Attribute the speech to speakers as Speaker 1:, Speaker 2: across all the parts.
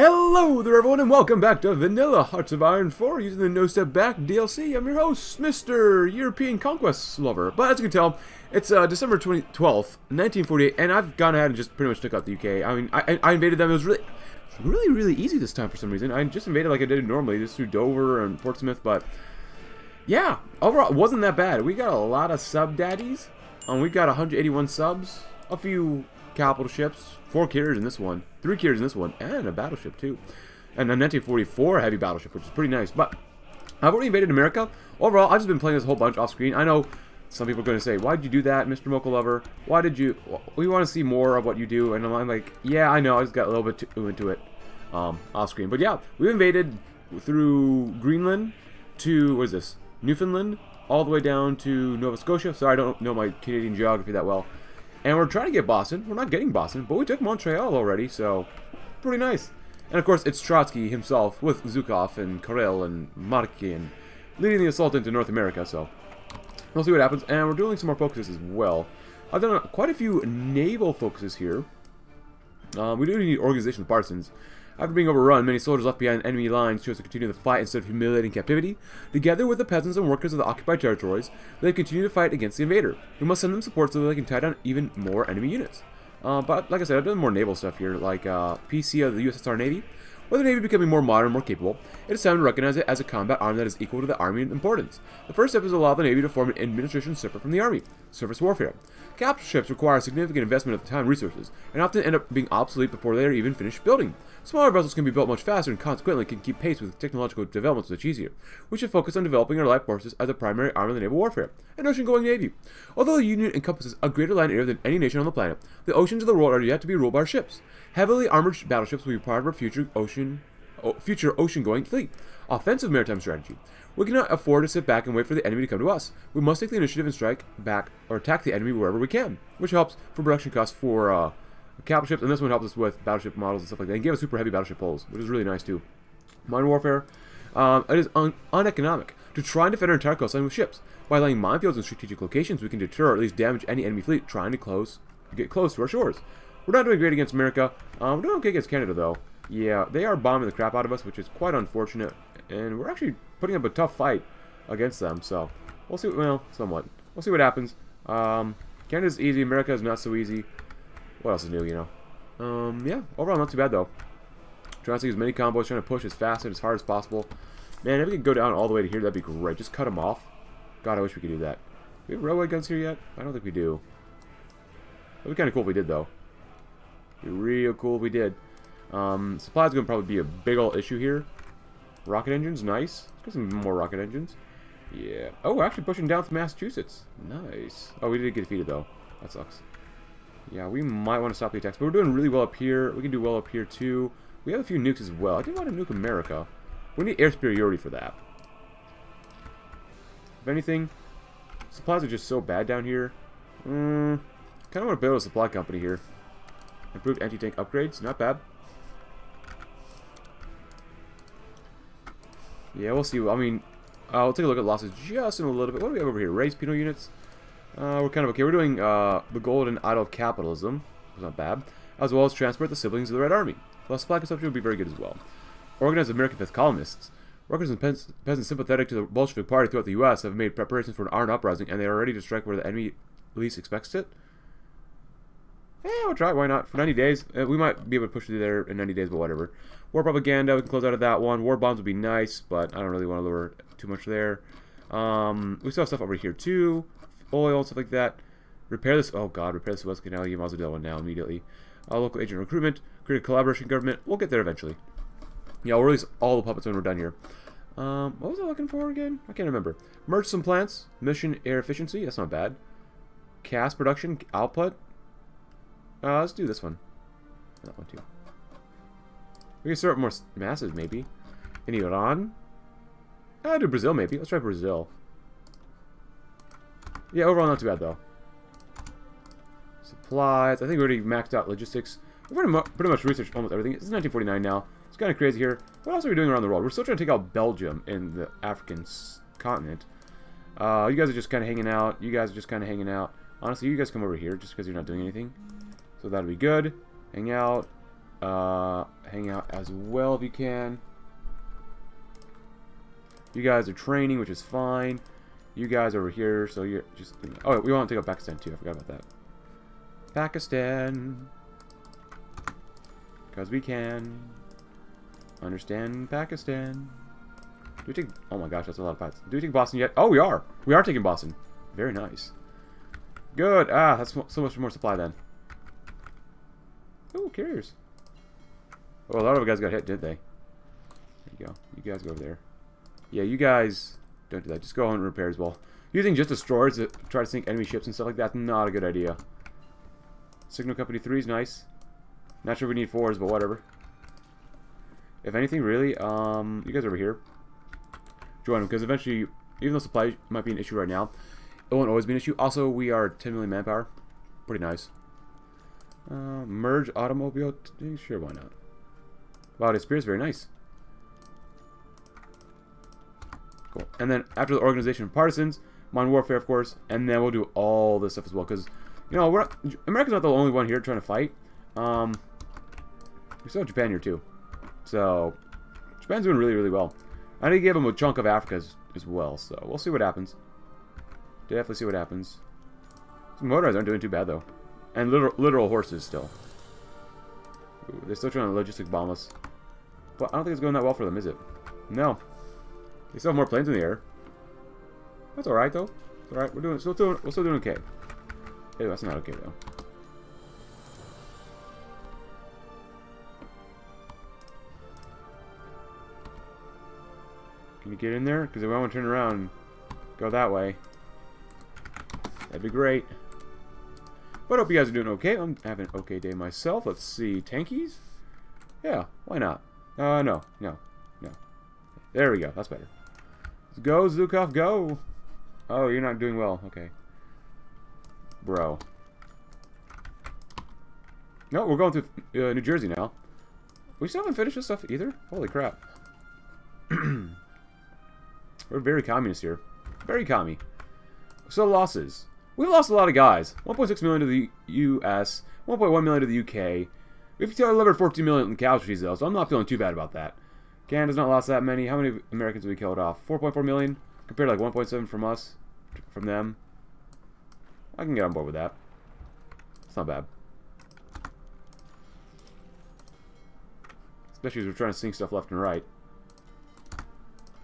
Speaker 1: Hello there everyone and welcome back to Vanilla Hearts of Iron 4 using the No Step Back DLC. I'm your host, Mr. European Conquest Lover. But as you can tell, it's uh, December 20, 12th, 1948, and I've gone ahead and just pretty much took out the UK. I mean, I, I invaded them. It was really, really, really easy this time for some reason. I just invaded like I did normally, just through Dover and Portsmouth, but yeah, overall, it wasn't that bad. We got a lot of sub-daddies. Um, we got 181 subs, a few capital ships, four carriers in this one, three carriers in this one, and a battleship too. And a 1944 heavy battleship, which is pretty nice. But I've already invaded America. Overall, I've just been playing this whole bunch off screen. I know some people are going to say, why did you do that, Mr. Mocha Lover? Why did you... We want to see more of what you do. And I'm like, yeah, I know. I just got a little bit too into it um, off screen. But yeah, we've invaded through Greenland to... What is this? Newfoundland all the way down to Nova Scotia. Sorry, I don't know my Canadian geography that well. And we're trying to get Boston. We're not getting Boston, but we took Montreal already, so pretty nice. And of course, it's Trotsky himself with Zhukov and Karel and Markin leading the assault into North America, so we'll see what happens. And we're doing some more focuses as well. I've done quite a few naval focuses here. Um, we do need organization with partisans. After being overrun, many soldiers left behind enemy lines chose to continue the fight instead of humiliating captivity. Together with the peasants and workers of the occupied territories, they continue to fight against the invader. We must send them support so that they can tie down even more enemy units. Uh, but like I said, I've done more naval stuff here, like uh, PC of the USSR Navy. With the Navy becoming more modern and more capable, it is time to recognize it as a combat arm that is equal to the Army in importance. The first step is to allow the Navy to form an administration separate from the Army. Surface warfare. Capital ships require significant investment of time and resources, and often end up being obsolete before they are even finished building. Smaller vessels can be built much faster and consequently can keep pace with technological developments much easier. We should focus on developing our light forces as a primary arm of the naval warfare, an ocean-going navy. Although the Union encompasses a greater land area than any nation on the planet, the oceans of the world are yet to be ruled by our ships. Heavily armored battleships will be part of our future ocean future ocean-going fleet. Offensive maritime strategy. We cannot afford to sit back and wait for the enemy to come to us. We must take the initiative and strike back or attack the enemy wherever we can, which helps for production costs for uh, capital ships, and this one helps us with battleship models and stuff like that. And gave us super heavy battleship hulls, which is really nice too. Mine warfare. Um, it is un uneconomic to try and defend our entire coastline with ships. By laying minefields in strategic locations, we can deter or at least damage any enemy fleet trying to close, get close to our shores. We're not doing great against America. Um, we're doing okay against Canada though. Yeah, they are bombing the crap out of us, which is quite unfortunate. And we're actually putting up a tough fight against them, so we'll see. Well, somewhat. We'll see what happens. Um, Canada's easy. America is not so easy. What else is new, you know? Um, yeah, overall not too bad, though. Trying to see as many combos, trying to push as fast and as hard as possible. Man, if we could go down all the way to here, that'd be great. Just cut them off. God, I wish we could do that. Do we have railway guns here yet? I don't think we do. That'd be kind of cool if we did, though. Be real cool if we did. Um, supplies going to probably be a big old issue here. Rocket engines, nice. Let's get some more rocket engines. Yeah. Oh, we're actually pushing down to Massachusetts. Nice. Oh, we did get defeated, though. That sucks. Yeah, we might want to stop the attacks. But we're doing really well up here. We can do well up here, too. We have a few nukes as well. I didn't want to nuke America. We need air superiority for that. If anything, supplies are just so bad down here. Mm, kind of want to build a supply company here. Improved anti-tank upgrades. Not bad. Yeah, we'll see. I mean, I'll take a look at losses just in a little bit. What do we have over here? Raise penal units. Uh, we're kind of okay. We're doing uh, the golden idol of capitalism. It's not bad. As well as transport the siblings of the Red Army. Plus, supply consumption would be very good as well. Organize American Fifth Columnists. Workers and peasants sympathetic to the Bolshevik Party throughout the U.S. have made preparations for an armed uprising, and they are ready to strike where the enemy least expects it. We'll try. Why not? For 90 days. Uh, we might be able to push through there in 90 days, but whatever. War propaganda. We can close out of that one. War bonds would be nice, but I don't really want to lower too much there. Um, we still have stuff over here, too. Oil, stuff like that. Repair this. Oh, God. Repair this Suez Canal. You might as well do that one now, immediately. Uh, local agent recruitment. Create a collaboration government. We'll get there eventually. Yeah, we'll release all the puppets when we're done here. Um, what was I looking for again? I can't remember. Merge some plants. Mission air efficiency. That's not bad. Cast production output. Uh, let's do this one. That one too. We can start more massive, maybe. In Iran? I'll do Brazil, maybe. Let's try Brazil. Yeah, overall not too bad, though. Supplies. I think we already maxed out logistics. We've already pretty much researched almost everything. It's 1949 now. It's kind of crazy here. What else are we doing around the world? We're still trying to take out Belgium in the African continent. Uh, you guys are just kind of hanging out. You guys are just kind of hanging out. Honestly, you guys come over here just because you're not doing anything. So that'll be good. Hang out. uh, hang out as well if you can. You guys are training, which is fine. You guys over here, so you're just... Oh, we want to take out Pakistan, too. I forgot about that. Pakistan. Because we can. Understand Pakistan. Do we take... Oh my gosh, that's a lot of pilots. Do we take Boston yet? Oh, we are. We are taking Boston. Very nice. Good. Ah, that's so much more supply then. Oh, carriers. Oh, a lot of guys got hit, did they? There you go. You guys go over there. Yeah, you guys don't do that. Just go on and repair as well. Using just destroyers to try to sink enemy ships and stuff like that's not a good idea. Signal Company 3 is nice. Not sure we need 4s, but whatever. If anything, really, um, you guys over here. Join them, because eventually, even though supply might be an issue right now, it won't always be an issue. Also, we are 10 million manpower. Pretty nice. Uh, merge automobile. Sure, why not? Wow, this spear is very nice. Cool. And then after the organization of partisans, modern warfare, of course, and then we'll do all this stuff as well. Because, you know, we're America's not the only one here trying to fight. Um, we still have Japan here, too. So, Japan's doing really, really well. I need to give them a chunk of Africa as, as well, so we'll see what happens. Definitely see what happens. Some motorized aren't doing too bad, though. And literal, literal horses still. Ooh, they're still trying to logistic bomb us. But I don't think it's going that well for them, is it? No. They still have more planes in the air. That's alright, though. It's alright. We're doing, still doing, we're still doing okay. Hey, that's not okay, though. Can you get in there? Because if I want to turn around go that way, that'd be great. But I hope you guys are doing okay. I'm having an okay day myself. Let's see. Tankies? Yeah, why not? Uh, no, no, no. There we go. That's better. Let's go, Zhukov, go! Oh, you're not doing well. Okay. Bro. No, we're going to uh, New Jersey now. We still haven't finished this stuff either? Holy crap. we're very communist here. Very commie. So losses. We've lost a lot of guys. 1.6 million to the U.S., 1.1 million to the U.K. We've delivered 14 million in casualties, though, so I'm not feeling too bad about that. Canada's not lost that many. How many Americans have we killed off? 4.4 million compared to like 1.7 from us, from them. I can get on board with that. It's not bad. Especially as we're trying to sink stuff left and right.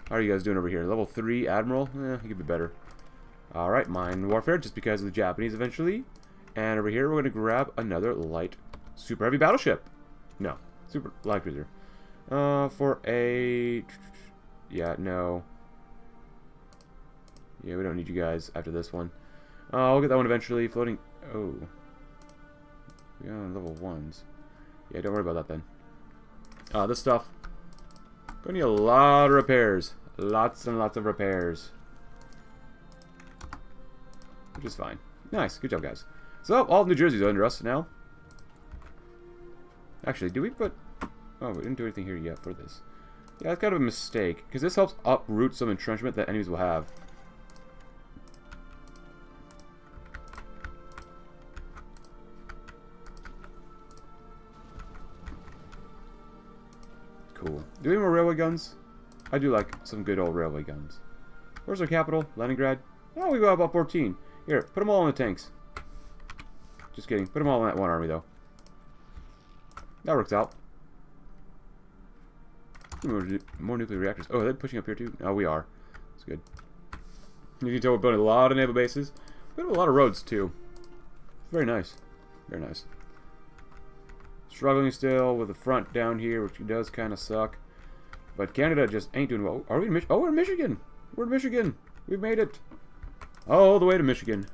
Speaker 1: How are you guys doing over here? Level 3 Admiral? Eh, you could be better. Alright, Mine Warfare, just because of the Japanese eventually. And over here, we're going to grab another light super heavy battleship. No, super light cruiser. Uh, for a... Yeah, no. Yeah, we don't need you guys after this one. Uh, I'll get that one eventually. Floating... Oh. We on level 1s. Yeah, don't worry about that then. Uh, this stuff. Gonna need a lot of repairs. Lots and lots of repairs which is fine. Nice. Good job, guys. So, all of New Jersey's under us now. Actually, do we put... Oh, we didn't do anything here yet for this. Yeah, that's kind of a mistake, because this helps uproot some entrenchment that enemies will have. Cool. Do we have more railway guns? I do like some good old railway guns. Where's our capital? Leningrad? Oh, we got about 14. Here, put them all in the tanks. Just kidding. Put them all in that one army, though. That works out. More, more nuclear reactors. Oh, are they pushing up here, too? Oh, we are. That's good. You can tell we're building a lot of naval bases. We have a lot of roads, too. Very nice. Very nice. Struggling still with the front down here, which does kind of suck. But Canada just ain't doing well. Are we in Oh, we're in Michigan. We're in Michigan. We've made it all the way to Michigan.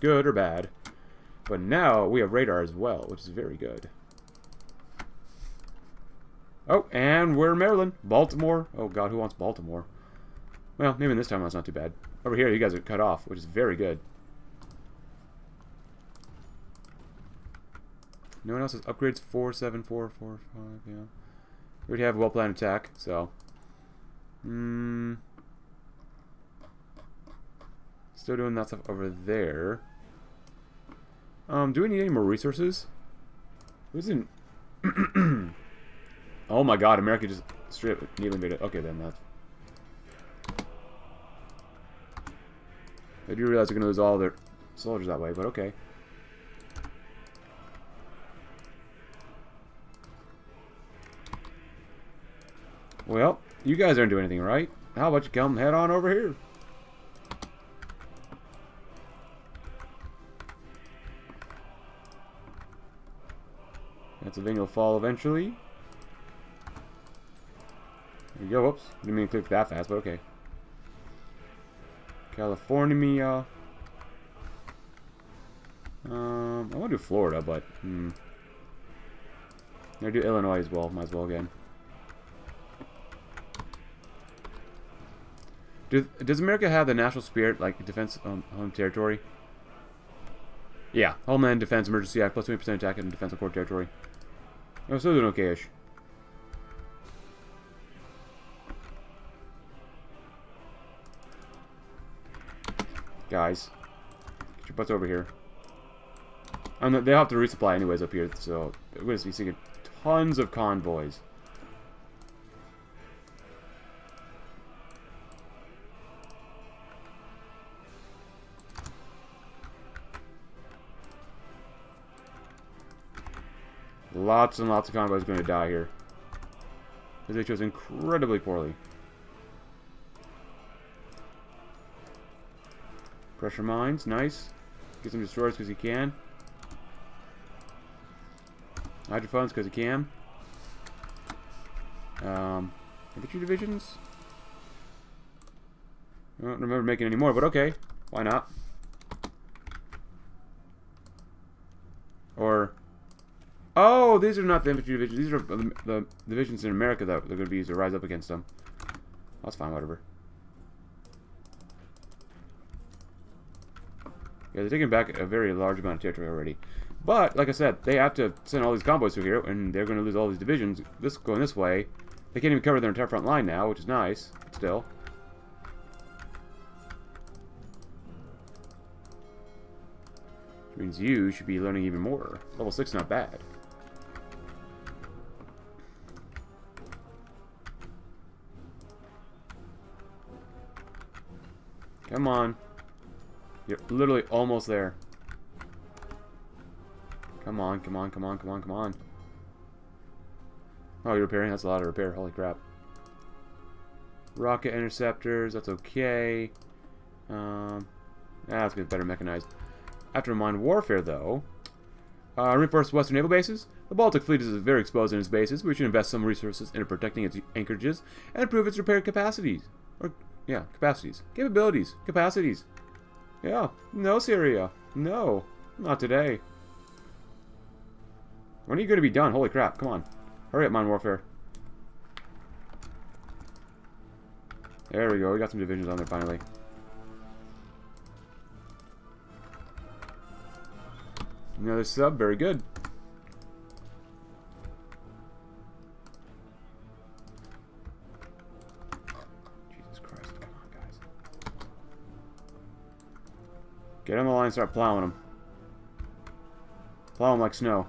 Speaker 1: Good or bad. But now we have radar as well, which is very good. Oh, and we're in Maryland. Baltimore. Oh, God, who wants Baltimore? Well, maybe this time that's not too bad. Over here, you guys are cut off, which is very good. No one else has upgrades 4, 7, 4, 4, 5, yeah. We already have a well-planned attack, so... Hmm... Still doing that stuff over there. Um, do we need any more resources? Who's in... oh my god, America just straight nearly invaded. Okay, then that's... I do realize they're going to lose all their soldiers that way, but okay. Well, you guys aren't doing anything right. How about you come head on over here? Pennsylvania will fall eventually. There you go. Whoops. Didn't mean to click that fast, but okay. California. Um, I want to do Florida, but hmm. I do Illinois as well. Might as well again. Do, does America have the national spirit, like defense um, home territory? Yeah, Homeland Defense Emergency Act, plus 20% attack and defense of core territory. I'm still doing okay-ish. Guys, get your butts over here. Oh, and they'll have to resupply anyways up here, so we're going to be seeing tons of convoys. Lots and lots of convoys going to die here. Because they chose incredibly poorly. Pressure mines, nice. Get some destroyers because he can. Hydrophones because he can. Um, infantry divisions? I don't remember making any more, but okay. Why not? Or Oh, these are not the infantry divisions. These are the, the divisions in America that they're going to be used to rise up against them. That's fine, whatever. Yeah, they're taking back a very large amount of territory already. But, like I said, they have to send all these convoys through here, and they're going to lose all these divisions. This going this way. They can't even cover their entire front line now, which is nice. Still. Which means you should be learning even more. Level 6 not bad. Come on. You're literally almost there. Come on, come on, come on, come on, come on. Oh, you're repairing? That's a lot of repair. Holy crap. Rocket interceptors, that's okay. Um, ah, that's good, better mechanized. After mine warfare, though, uh, reinforced Western naval bases. The Baltic Fleet is very exposed in its bases. We should invest some resources into protecting its anchorages and improve its repair capacities. Or yeah, capacities. Capabilities. Capacities. Yeah. No, Syria. No. Not today. When are you going to be done? Holy crap. Come on. Hurry up, Mine Warfare. There we go. We got some divisions on there finally. Another sub. Very good. Get on the line start plowing them. Plow them like snow.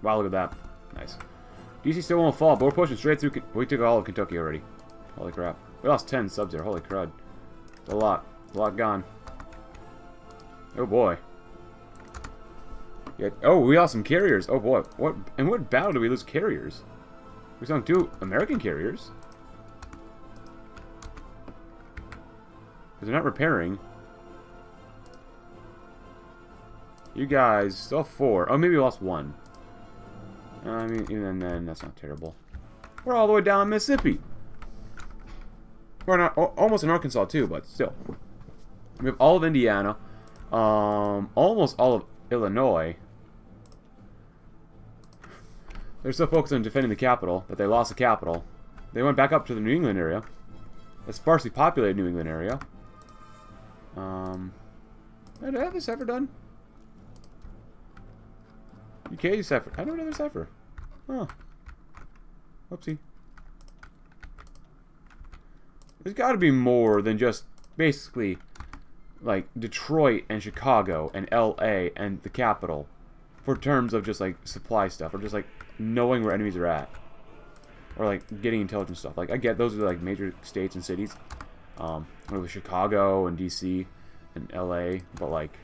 Speaker 1: Wow, look at that. Nice. DC still won't fall, but we're pushing straight through. We took all of Kentucky already. Holy crap. We lost 10 subs there. Holy crud. It's a lot. It's a lot gone. Oh boy. Yeah. Oh, we lost some carriers. Oh boy. What? And what battle did we lose carriers? We sunk two American carriers. They're not repairing. You guys, still four. Oh, maybe we lost one. I mean, even then, that's not terrible. We're all the way down Mississippi. We're not almost in Arkansas too, but still. We have all of Indiana, um, almost all of Illinois, they're so focused on defending the capital that they lost the capital. They went back up to the New England area. The sparsely populated New England area. Um, did I have this ever done? UK cipher. I don't know the cipher. Huh. Whoopsie. There's got to be more than just basically like Detroit and Chicago and LA and the capital for terms of just like supply stuff or just like knowing where enemies are at or like getting intelligence stuff. Like I get those are like major states and cities. Um, Chicago and DC and LA, but like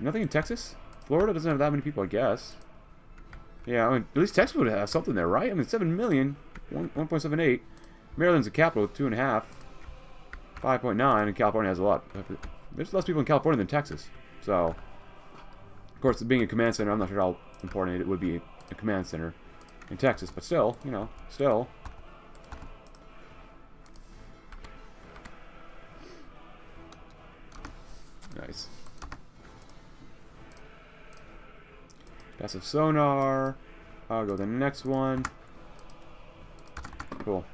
Speaker 1: nothing in Texas. Florida doesn't have that many people, I guess. Yeah, I mean, at least Texas would have something there, right? I mean, 7 million, 1.78. Maryland's a capital with 2.5. 5.9, and California has a lot. There's less people in California than Texas. So, of course, being a command center, I'm not sure how important it would be command center in Texas, but still, you know, still. Nice. Passive sonar. I'll go the next one. Cool.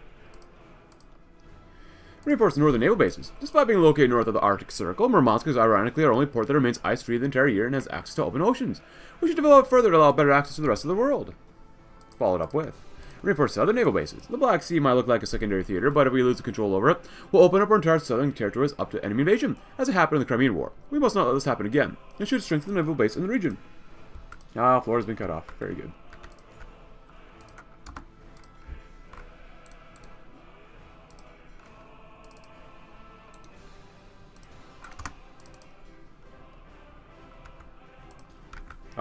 Speaker 1: Reinforce the northern naval bases. Despite being located north of the Arctic Circle, Murmansk is ironically our only port that remains ice-free the entire year and has access to open oceans. We should develop further to allow better access to the rest of the world. Followed up with. Reinforce other naval bases. The Black Sea might look like a secondary theater, but if we lose control over it, we'll open up our entire southern territories up to enemy invasion, as it happened in the Crimean War. We must not let this happen again, and should strengthen the naval base in the region. Ah, Florida's been cut off. Very good.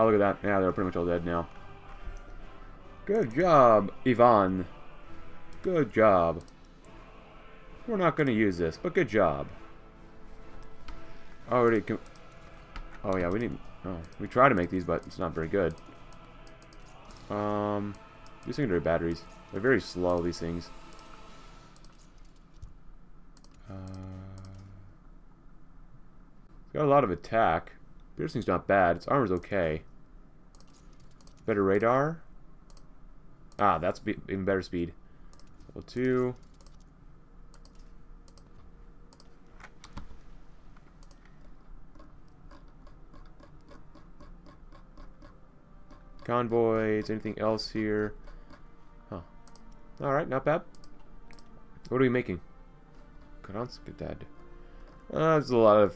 Speaker 1: Oh, look at that. Yeah, they're pretty much all dead now. Good job, Ivan. Good job. We're not going to use this, but good job. Already. Oh, yeah, we need. Oh, we try to make these, but it's not very good. Um, these secondary batteries. They're very slow, these things. Uh, it's got a lot of attack. Piercing's not bad. Its armor's okay. Better radar. Ah, that's even better speed. Level 2. Convoys, anything else here? Huh. Alright, not bad. What are we making? Kadansk dead. Uh, there's a lot of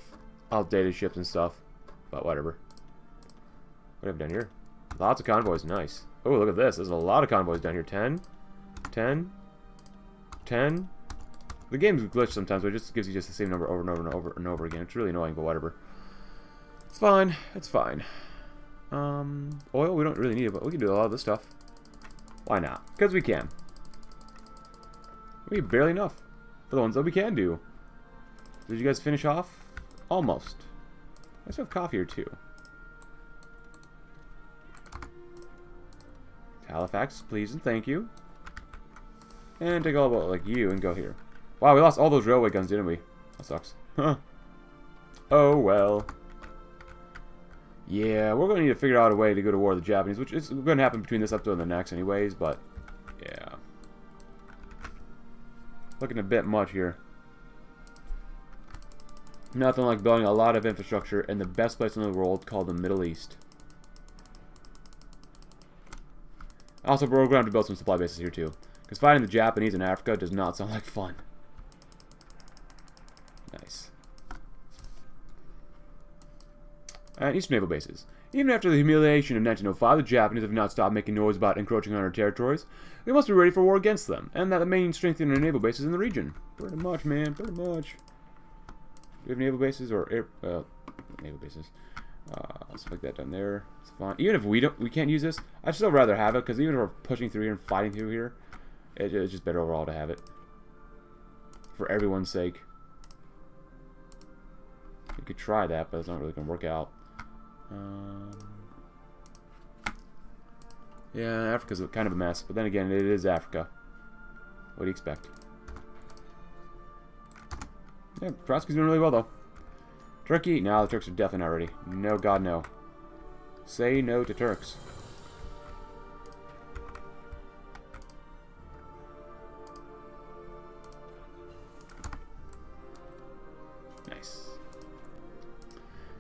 Speaker 1: outdated ships and stuff. But whatever. What have we done here? Lots of convoys, nice. Oh, look at this. There's a lot of convoys down here. 10, 10, 10. The game's glitched sometimes, but it just gives you just the same number over and over and over and over again. It's really annoying, but whatever. It's fine. It's fine. Um, oil, we don't really need it, but we can do a lot of this stuff. Why not? Because we can. We barely enough for the ones that we can do. Did you guys finish off? Almost. Let's have coffee or two. Halifax, please and thank you. And take all about like you and go here. Wow, we lost all those railway guns, didn't we? That sucks. Huh. Oh well. Yeah, we're going to need to figure out a way to go to war with the Japanese, which is going to happen between this episode and the next anyways, but yeah. Looking a bit much here. Nothing like building a lot of infrastructure in the best place in the world called the Middle East. Also, we're going to build some supply bases here too. Because fighting the Japanese in Africa does not sound like fun. Nice. And Eastern naval bases. Even after the humiliation of 1905, the Japanese have not stopped making noise about encroaching on our territories. We must be ready for war against them, and that the main strength in our naval bases in the region. Pretty much, man, pretty much. Do we have naval bases or air, uh, naval bases? Uh, stuff like that down there. It's fine. Even if we don't, we can't use this. I'd still rather have it because even if we're pushing through here and fighting through here, it, it's just better overall to have it for everyone's sake. You could try that, but it's not really gonna work out. Um, yeah, Africa's kind of a mess, but then again, it is Africa. What do you expect? Yeah, Trotsky's doing really well, though. Turkey? No, the Turks are definitely not ready. No, God, no. Say no to Turks. Nice.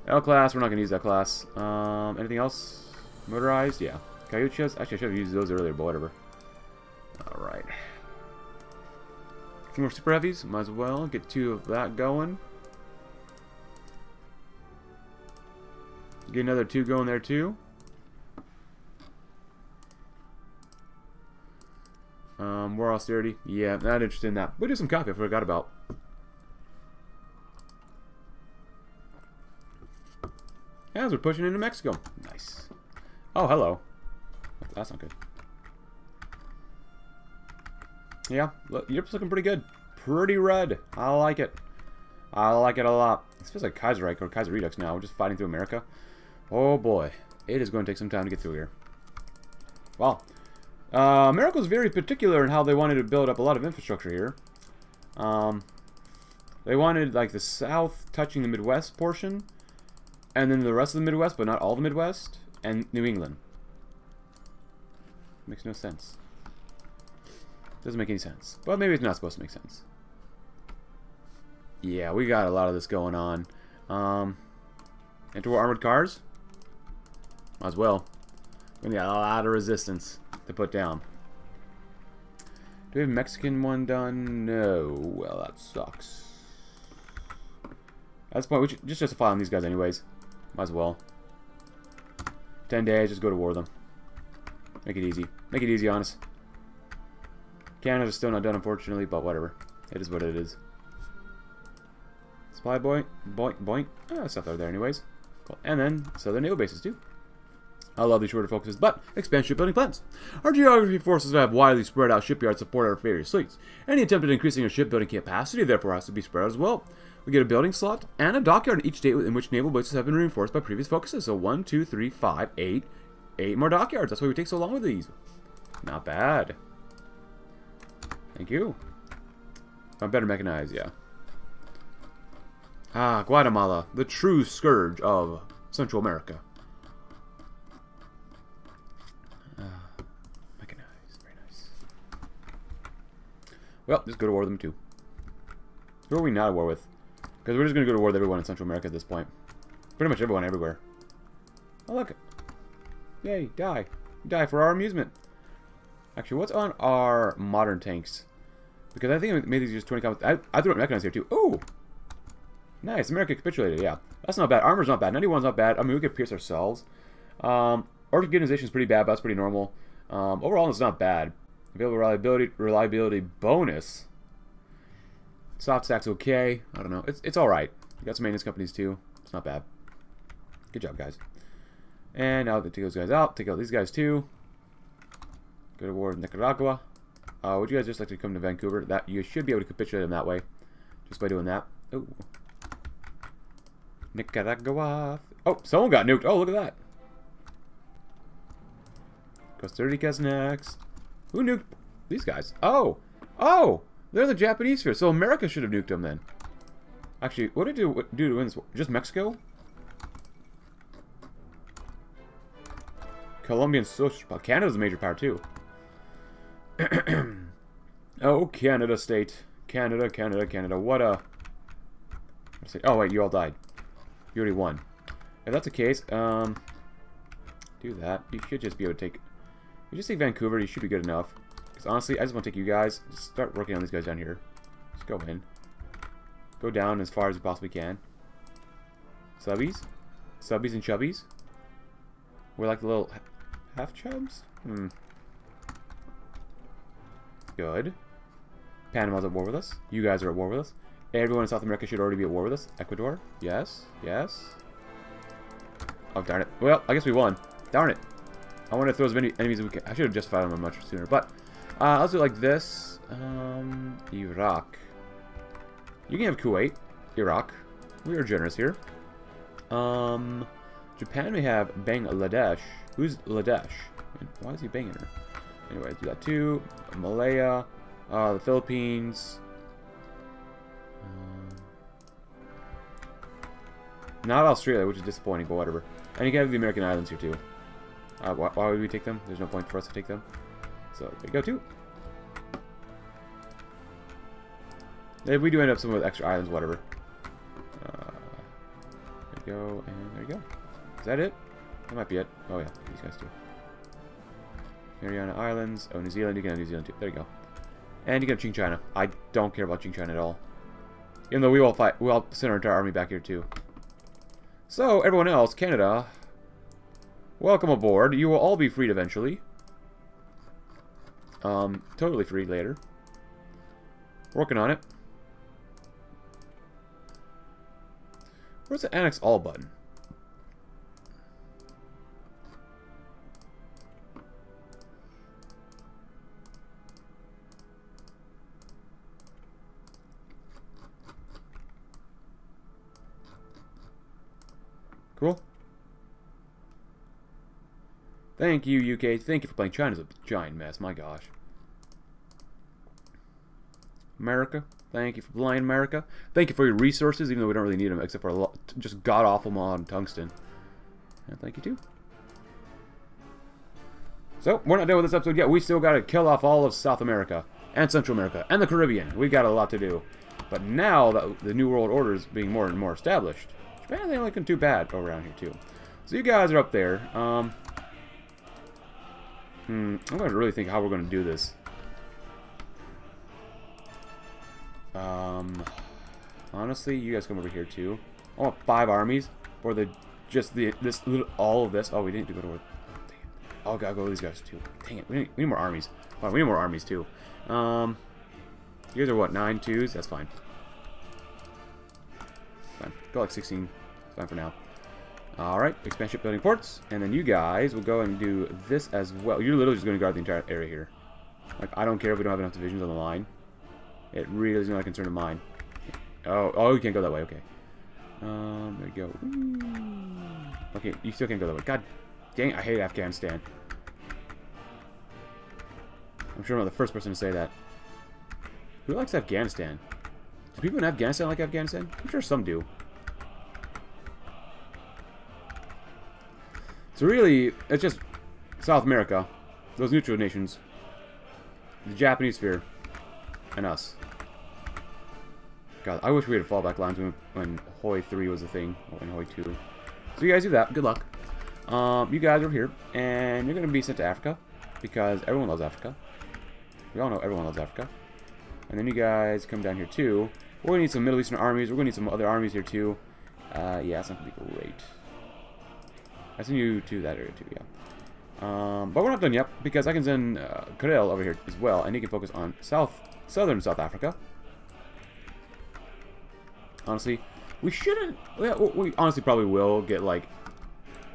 Speaker 1: L class, we're not going to use that class. Um, anything else? Motorized? Yeah. Katyushas? Actually, I should have used those earlier, but whatever. Alright. Two more super heavies. Might as well get two of that going. Get another two going there too. Um, more austerity. Yeah, not interested in that. We do some coffee. I forgot about. As we're pushing into Mexico. Nice. Oh, hello. That's not good. Yeah, look, Europe's looking pretty good. Pretty red. I like it. I like it a lot. This feels like Kaiserreich or Kaiser Redux now. We're just fighting through America. Oh boy. It is going to take some time to get through here. Well, uh, was very particular in how they wanted to build up a lot of infrastructure here. Um, they wanted like the south touching the Midwest portion, and then the rest of the Midwest, but not all the Midwest, and New England. Makes no sense. Doesn't make any sense. But maybe it's not supposed to make sense. Yeah, we got a lot of this going on. Um, anti-war armored cars? Might as well. We got a lot of resistance to put down. Do we have Mexican one done? No. Well, that sucks. At this point, we should just justify on these guys anyways. Might as well. Ten days, just go to war with them. Make it easy. Make it easy on us. Canada's still not done, unfortunately, but whatever. It is what it is. Supply boy, boink, boink. Ah, stuff over there anyways. Cool. And then southern naval bases too. I love these shorter focuses, but expand shipbuilding plans. Our geography forces to have widely spread out shipyards support our various fleets. Any attempt at increasing our shipbuilding capacity therefore has to be spread out as well. We get a building slot and a dockyard each state in which naval bases have been reinforced by previous focuses. So one, two, three, five, eight, eight more dockyards. That's why we take so long with these. Not bad. Thank you. I'm better mechanized, yeah. Ah, Guatemala, the true scourge of Central America. Well, just go to war with them too. Who are we not at war with? Because we're just going to go to war with everyone in Central America at this point. Pretty much everyone everywhere. Oh, look. Yay, die. Die for our amusement. Actually, what's on our modern tanks? Because I think maybe these just 20 comments. I, I threw it mechanized here too. Oh! Nice. America capitulated, yeah. That's not bad. Armor's not bad. 91's not bad. I mean, we could pierce ourselves. Um, organization's pretty bad, but that's pretty normal. Um, overall, it's not bad. Available reliability, reliability bonus. Soft stack's okay. I don't know. It's, it's alright. You got some maintenance companies too. It's not bad. Good job, guys. And now take those guys out. Take out these guys too. Go to war with Nicaragua. Uh, would you guys just like to come to Vancouver? That You should be able to capitulate them that way. Just by doing that. Oh. Nicaragua. Oh, someone got nuked. Oh, look at that. Costa Rica's next. Who nuked these guys? Oh. Oh! They're the Japanese here. So America should have nuked them then. Actually, what did it do, to win this? Just Mexico? Colombian social. Canada's a major power too. oh, Canada state. Canada, Canada, Canada. What a... Oh, wait, you all died. You already won. If that's the case, um... Do that. You should just be able to take... You just take Vancouver, you should be good enough. Because honestly, I just want to take you guys. Just start working on these guys down here. Just go in. Go down as far as you possibly can. Subbies? Subbies and chubbies? We're like the little half chubs? Hmm. Good. Panama's at war with us. You guys are at war with us. Everyone in South America should already be at war with us. Ecuador. Yes. Yes. Oh, darn it. Well, I guess we won. Darn it. I want to throw as many enemies as we can. I should have justified them much sooner. But, uh, let's do it like this. Um, Iraq. You can have Kuwait. Iraq. We are generous here. Um, Japan may have Bangladesh. Who's Ladesh? Why is he banging her? Anyway, do that too. Malaya, uh, the Philippines. Um, not Australia, which is disappointing, but whatever. And you can have the American Islands here too. Uh, why, why, would we take them? There's no point for us to take them. So there you go too. If we do end up some with extra islands, whatever. Uh, there you go, and there you go. Is that it? That might be it. Oh yeah, these guys too. Mariana Islands. Oh, New Zealand. You can have New Zealand too. There you go. And you can have Qing China. I don't care about Qing China at all. Even though we all fight, we all send our entire army back here too. So everyone else, Canada, Welcome aboard. You will all be freed eventually. Um, totally free later. Working on it. Where's the Annex All button? Cool. Thank you, UK. Thank you for playing China's a giant mess. My gosh. America. Thank you for playing America. Thank you for your resources, even though we don't really need them, except for a lot, just god-awful mod tungsten. And thank you, too. So, we're not done with this episode yet. We still got to kill off all of South America, and Central America, and the Caribbean. we got a lot to do. But now that the New World Order is being more and more established, Japan ain't looking too bad around here, too. So you guys are up there. Um, hmm, I'm going to really think how we're going to do this. Um, honestly, you guys come over here too. I want five armies, or the just the this little all of this. Oh, we didn't do go to. Oh. Oh, gotta go with these guys too. Dang it, we need, we need more armies. We need more armies too. Um, you guys are what nine twos? That's fine. Fine. Go like 16. It's fine for now. Alright, expand shipbuilding ports. And then you guys will go and do this as well. You're literally just going to guard the entire area here. Like, I don't care if we don't have enough divisions on the line. It really is not a concern of mine. Oh, oh, you can't go that way. Okay. Um, there you go. Okay, you still can't go that way. God dang, I hate Afghanistan. I'm sure I'm not the first person to say that. Who likes Afghanistan? Do people in Afghanistan like Afghanistan? I'm sure some do. So really, it's just South America, those neutral nations, the Japanese sphere, and us. God, I wish we had fallback lines when, when Hoi 3 was a thing, or in Hoi 2. So you guys do that. Good luck. Um, you guys are here, and you're going to be sent to Africa, because everyone loves Africa. We all know everyone loves Africa. And then you guys come down here too. We're going to need some Middle Eastern armies. We're going to need some other armies here too. Uh, yeah, it's not going to be great. I send you to that area too, yeah. Um, but we're not done yet, because I can send uh, Karel over here as well, and he can focus on south, southern South Africa. Honestly, we shouldn't... We, we honestly probably will get, like,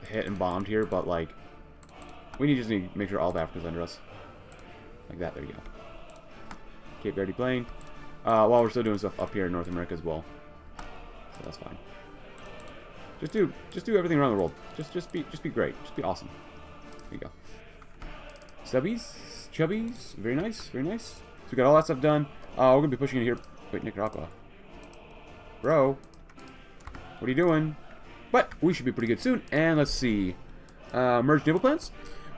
Speaker 1: hit and bombed here, but, like, we need just need to make sure all of Africa's under us. Like that, there you go. Cape Verde Plain. Uh, while we're still doing stuff up here in North America as well. So that's fine. Just do just do everything around the world. Just just be just be great. Just be awesome. There you go. Stubbies, chubbies, very nice, very nice. So we got all that stuff done. Uh, we're gonna be pushing in here. Wait, Nicaragua. Bro. What are you doing? But we should be pretty good soon. And let's see. Uh, merge naval plans.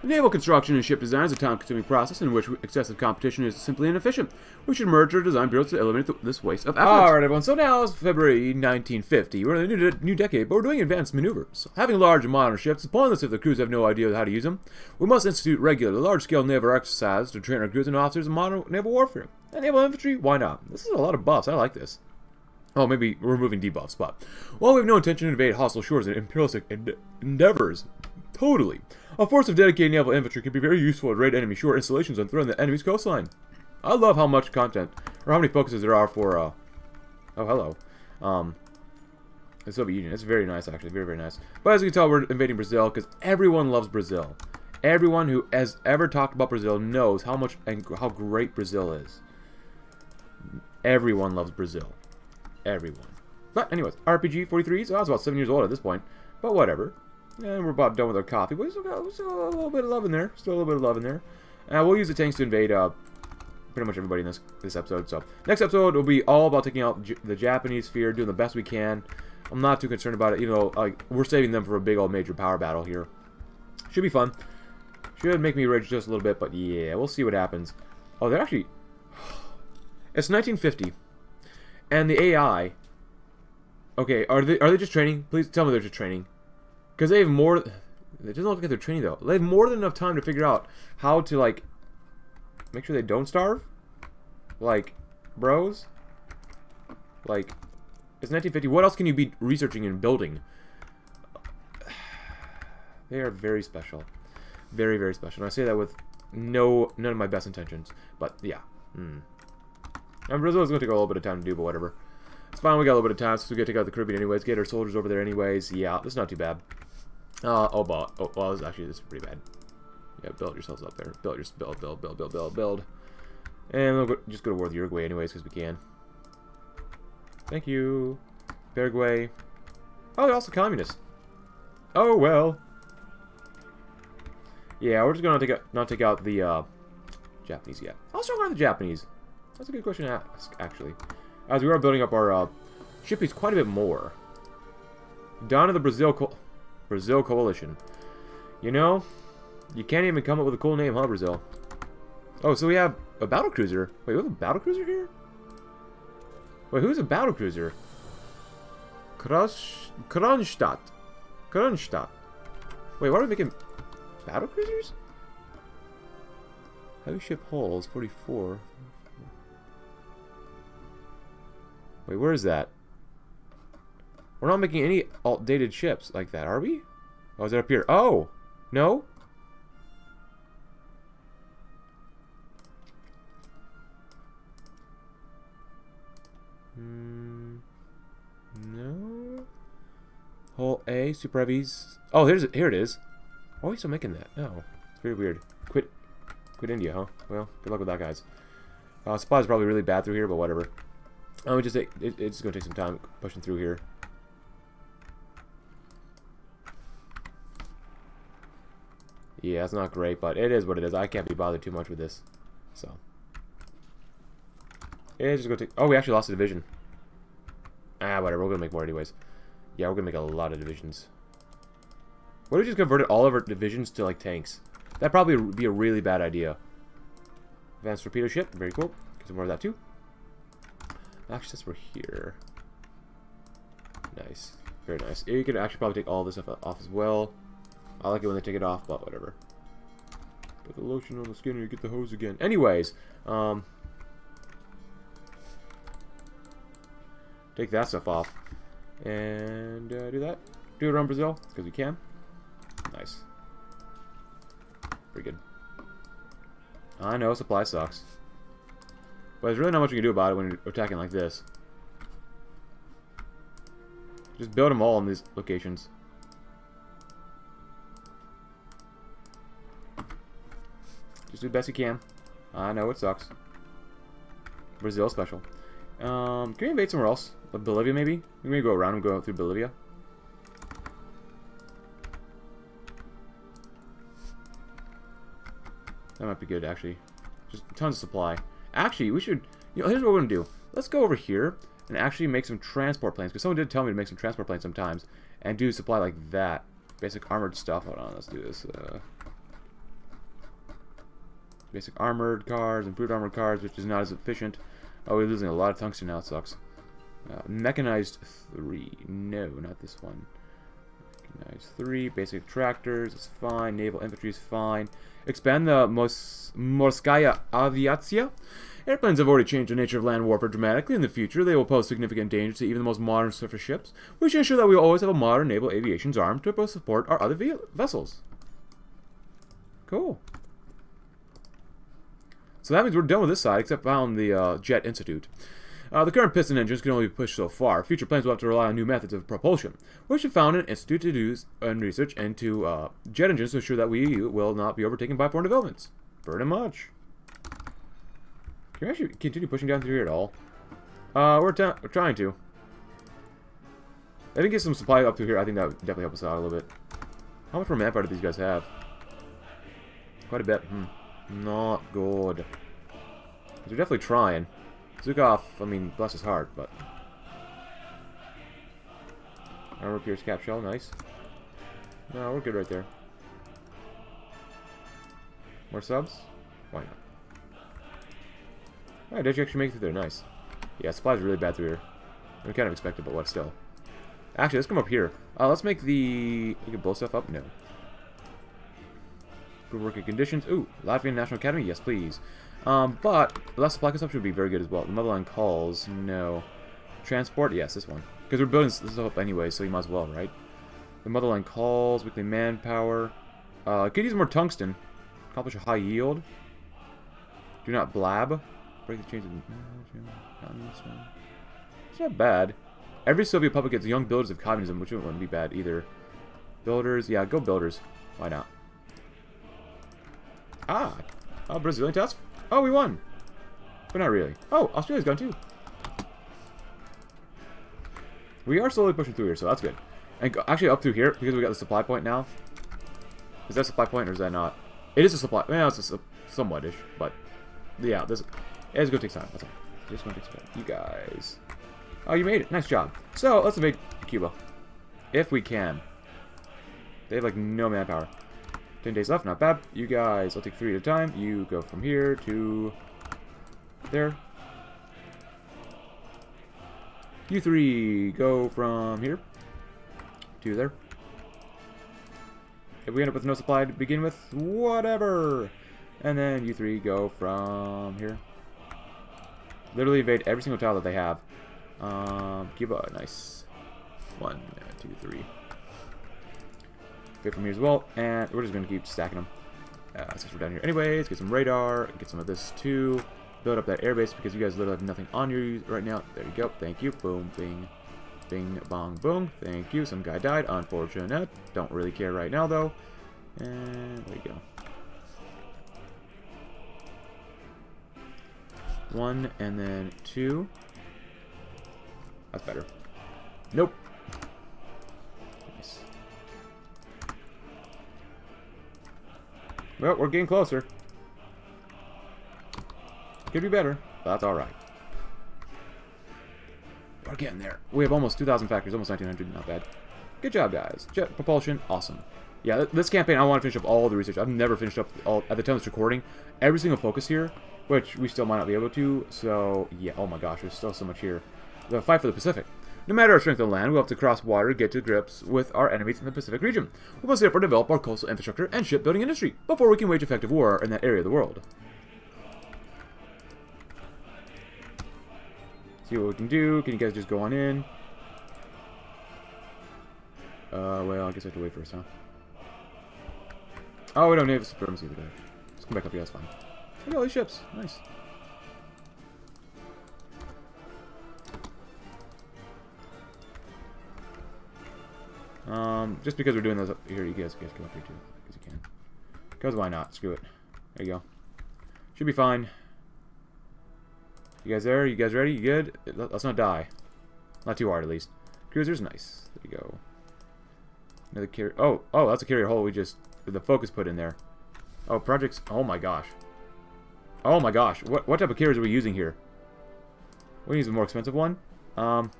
Speaker 1: Naval construction and ship design is a time-consuming process in which excessive competition is simply inefficient. We should merge our design bureaus to eliminate the, this waste of effort. Alright everyone, so now it's February 1950. We're in a new, de new decade, but we're doing advanced maneuvers. Having large and modern ships is pointless if the crews have no idea how to use them. We must institute regular, large-scale naval exercises to train our crews and officers in modern naval warfare. And naval infantry? Why not? This is a lot of buffs. I like this. Oh, maybe removing debuffs, but... While we have no intention to invade hostile shores and imperialistic endeavors, totally. A force of dedicated naval infantry can be very useful to raid enemy shore installations and threaten the enemy's coastline. I love how much content, or how many focuses there are for, uh... Oh, hello. Um... The Soviet Union. It's very nice, actually. Very, very nice. But as you can tell, we're invading Brazil, because everyone loves Brazil. Everyone who has ever talked about Brazil knows how much and how great Brazil is. Everyone loves Brazil. Everyone. But anyways, RPG 43, so I was about 7 years old at this point. But whatever. And we're about done with our coffee, but we still got, still got a little bit of love in there. Still a little bit of love in there. And we'll use the tanks to invade uh, pretty much everybody in this this episode. So next episode will be all about taking out J the Japanese sphere, doing the best we can. I'm not too concerned about it. You know, like we're saving them for a big old major power battle here. Should be fun. Should make me rage just a little bit, but yeah, we'll see what happens. Oh, they're actually... It's 1950. And the AI... Okay, are they are they just training? Please tell me they're just training. Because they have more... It doesn't look like they're training, though. They have more than enough time to figure out how to, like... Make sure they don't starve. Like, bros. Like, it's 1950. What else can you be researching and building? They are very special. Very, very special. And I say that with no none of my best intentions. But, yeah. Hmm. And Brazil is going to take a little bit of time to do, but whatever. It's fine, we got a little bit of time, so we got to take out the Caribbean anyways. Get our soldiers over there anyways. Yeah, that's not too bad. Uh, oh, but, oh, well, this, actually, this is pretty bad. Yeah, build yourselves up there. Build, your, build, build, build, build, build, build. And we'll go, just go to war with Uruguay anyways, because we can. Thank you. Paraguay. Oh, they're also communist. Oh, well. Yeah, we're just going to take out, not take out the uh, Japanese yet. How strong are the Japanese? That's a good question to ask, actually. As we are building up our uh, shippies quite a bit more. Down to the Brazil Brazil Coalition. You know, you can't even come up with a cool name, huh, Brazil? Oh, so we have a battle cruiser. Wait, we have a battle cruiser here? Wait, who's a battle cruiser? Kronstadt. Kronstadt. Wait, why are we making battle cruisers? Heavy ship hulls, 44. Wait, where is that? We're not making any outdated ships like that, are we? Oh, is it up here? Oh! No? Hmm. No? Hull A, Super Heavies. Oh, here's it. Here it is. Why are we still making that? Oh, it's very weird. Quit, quit India, huh? Well, good luck with that, guys. Uh, supply's probably really bad through here, but whatever. Oh, we just it, it's gonna take some time pushing through here. Yeah, it's not great, but it is what it is. I can't be bothered too much with this. So. It's just gonna take... Oh, we actually lost a division. Ah, whatever. We're gonna make more anyways. Yeah, we're gonna make a lot of divisions. What if we just converted all of our divisions to, like, tanks? That'd probably be a really bad idea. Advanced torpedo ship. Very cool. Get some more of that, too. Actually, since we're here... Nice. Very nice. You can actually probably take all this stuff off as well. I like it when they take it off, but whatever. Put the lotion on the skin and you get the hose again. Anyways, um... Take that stuff off. And uh, do that. Do it around Brazil, because we can. Nice. Pretty good. I know, supply sucks. But there's really not much you can do about it when you're attacking like this. Just build them all in these locations. Do the best you can. I know it sucks. Brazil special. Um, can we invade somewhere else? Bolivia, maybe? We may go around and go through Bolivia. That might be good, actually. Just tons of supply. Actually, we should... You know, here's what we're going to do. Let's go over here and actually make some transport planes. Because someone did tell me to make some transport planes sometimes. And do supply like that. Basic armored stuff. Hold on, let's do this. Uh, basic armored cars, improved armored cars, which is not as efficient. Oh, we're losing a lot of tungsten now. It sucks. Uh, mechanized 3. No, not this one. Mechanized 3. Basic tractors is fine. Naval infantry is fine. Expand the Mos Morskaya Aviatsiya. Airplanes have already changed the nature of land warfare dramatically. In the future, they will pose significant danger to even the most modern surface ships. We should ensure that we always have a modern naval aviation arm to support our other vessels. Cool. So that means we're done with this side, except found the uh, Jet Institute. Uh, the current piston engines can only be pushed so far. Future planes will have to rely on new methods of propulsion. We should found an institute to do and research into uh, jet engines to ensure that we will not be overtaken by foreign developments. Pretty much. Can we actually continue pushing down through here at all? Uh, we're, we're trying to. I think get some supply up through here. I think that would definitely help us out a little bit. How much more manpower do these guys have? Quite a bit. Hmm. Not good. They're definitely trying. Zhukov, I mean, bless his heart, but... Armor pierce cap shell, nice. No, we're good right there. More subs? Why not? Alright, did you actually make it through there? Nice. Yeah, supplies are really bad through here. We kind of expected, but what, still. Actually, let's come up here. Uh, let's make the... We can blow stuff up? No. Good working conditions. Ooh, Latvian National Academy? Yes, please. Um, but less supply consumption would be very good as well. The motherland calls, no. Transport, yes, this one. Because we're building this up anyway, so you might as well, right? The Motherland calls, weekly manpower. Uh, could use more tungsten. Accomplish a high yield. Do not blab. Break the chains of... It's not bad. Every Soviet public gets young builders of communism, which wouldn't be bad either. Builders, yeah, go builders. Why not? Ah, oh, Brazilian task. Oh, we won. But not really. Oh, Australia's gone too. We are slowly pushing through here, so that's good. And actually up through here, because we got the supply point now. Is that a supply point or is that not? It is a supply. Well, it's a, somewhat-ish, but yeah, this it's gonna take time. That's all. Just gonna take time. You guys. Oh, you made it. Nice job. So let's invade Cuba, if we can. They have like no manpower. Ten days left, not bad. You guys, I'll take three at a time. You go from here to there. You three go from here to there. If we end up with no supply to begin with, whatever. And then you three go from here. Literally evade every single tile that they have. Um, Cuba, nice. One, two, three. Get from here as well, and we're just going to keep stacking them. Uh, since we're down here anyways, get some radar, get some of this too. Build up that airbase because you guys literally have nothing on you right now. There you go. Thank you. Boom, bing. Bing, bong, boom. Thank you. Some guy died. Unfortunate. Don't really care right now, though. And there you go. One, and then two. That's better. Nope. Well, we're getting closer. Could be better, but that's alright. We're getting there. We have almost 2,000 factors, almost 1,900, not bad. Good job, guys. Jet propulsion, awesome. Yeah, this campaign, I want to finish up all the research. I've never finished up, all at the time of this recording, every single focus here, which we still might not be able to, so, yeah, oh my gosh, there's still so much here. The fight for the Pacific. No matter our strength on land, we'll have to cross water to get to grips with our enemies in the Pacific region. We must therefore develop our coastal infrastructure and shipbuilding industry before we can wage effective war in that area of the world. See what we can do. Can you guys just go on in? Uh, well, I guess I have to wait first, huh? Oh, we don't need supremacy today. Let's come back up here, that's fine. Look at all these ships. Nice. Um, just because we're doing those up here, you guys, you guys come up here too, because you can. Because why not? Screw it. There you go. Should be fine. You guys there? You guys ready? You good? Let's not die. Not too hard, at least. Cruiser's nice. There you go. Another carrier. Oh, oh, that's a carrier hole. we just... The focus put in there. Oh, projects... Oh my gosh. Oh my gosh. What, what type of carriers are we using here? We need a more expensive one. Um,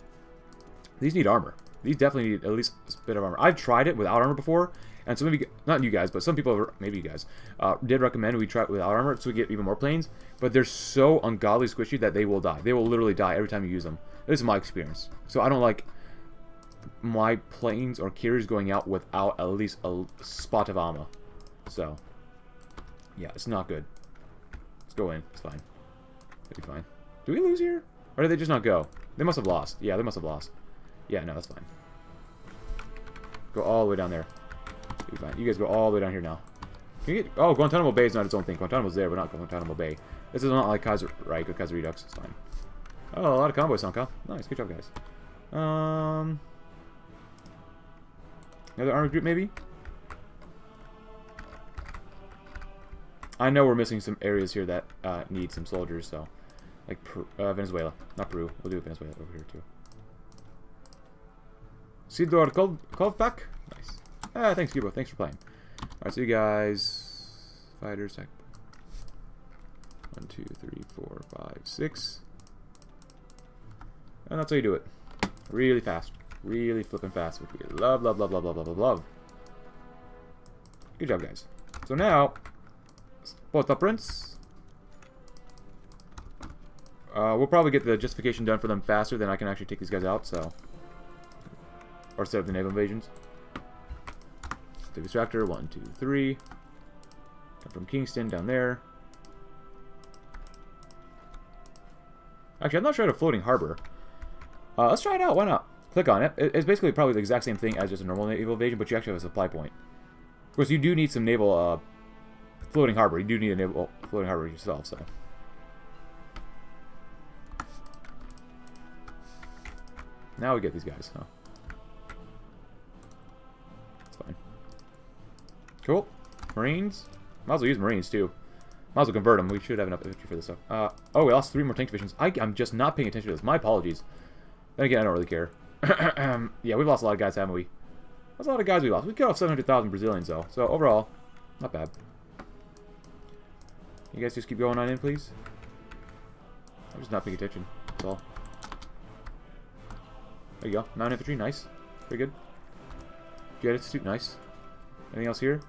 Speaker 1: these need armor. These definitely need at least a bit of armor. I've tried it without armor before, and some maybe, not you guys, but some people, maybe you guys, uh, did recommend we try it without armor so we get even more planes. But they're so ungodly squishy that they will die. They will literally die every time you use them. This is my experience. So I don't like my planes or carriers going out without at least a spot of armor. So, yeah, it's not good. Let's go in. It's fine. It'll be fine. Do we lose here? Or did they just not go? They must have lost. Yeah, they must have lost. Yeah, no, that's fine. Go all the way down there. Be fine. You guys go all the way down here now. Can you get... Oh, Guantanamo Bay is not its own thing. Guantanamo's there, but not Guantanamo Bay. This is not like Kaiser... Right, Kaiserredux. It's fine. Oh, a lot of convoys sunk, huh? Nice. Good job, guys. Um... Another armored group, maybe? I know we're missing some areas here that uh, need some soldiers, so... Like Peru, uh, Venezuela. Not Peru. We'll do Venezuela over here, too. Sidor Kovpak? Nice. Ah, thanks, Cubo. Thanks for playing. Alright, so you guys... Fighters. One, two, three, four, five, six. And that's how you do it. Really fast. Really flipping fast, which we love, love, love, love, love, love, love, love. Good job, guys. So now, both the prince. Uh, we'll probably get the justification done for them faster than I can actually take these guys out, so... Or set up the naval invasions. The extractor, one, two, three. Come from Kingston down there. Actually, I'm not sure a floating harbor. Uh, let's try it out. Why not? click on it. It's basically probably the exact same thing as just a normal naval invasion, but you actually have a supply point. Of course, you do need some naval uh, floating harbor. You do need a naval floating harbor yourself, so. Now we get these guys. Oh. Cool. Marines. Might as well use Marines, too. Might as well convert them. We should have enough infantry for this stuff. Uh, oh, we lost three more tank divisions. I, am just not paying attention to this. My apologies. Then again, I don't really care. yeah, we've lost a lot of guys, haven't we? That's a lot of guys we lost. We cut off 700,000 Brazilians, though. So, overall, not bad. You guys just keep going on in, please? I'm just not paying attention. That's all. There you go. Mount infantry, nice. Very good. Jet Institute, nice. Anything else here?